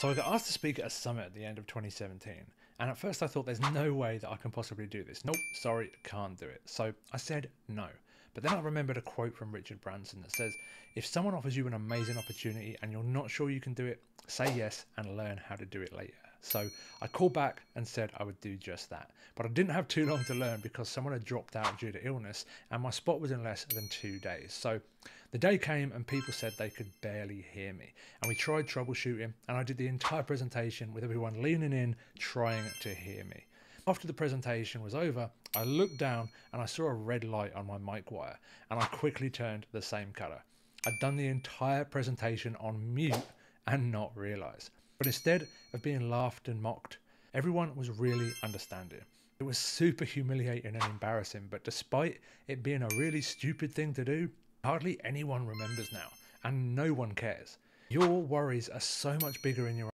So I got asked to speak at a summit at the end of 2017, and at first I thought there's no way that I can possibly do this. Nope, sorry, can't do it. So I said no. But then I remembered a quote from Richard Branson that says, If someone offers you an amazing opportunity and you're not sure you can do it, say yes and learn how to do it later. So I called back and said I would do just that. But I didn't have too long to learn because someone had dropped out due to illness and my spot was in less than two days. So the day came and people said they could barely hear me. And we tried troubleshooting and I did the entire presentation with everyone leaning in trying to hear me. After the presentation was over, I looked down and I saw a red light on my mic wire and I quickly turned the same colour. I'd done the entire presentation on mute and not realise. But instead of being laughed and mocked, everyone was really understanding. It was super humiliating and embarrassing, but despite it being a really stupid thing to do, hardly anyone remembers now, and no one cares. Your worries are so much bigger in your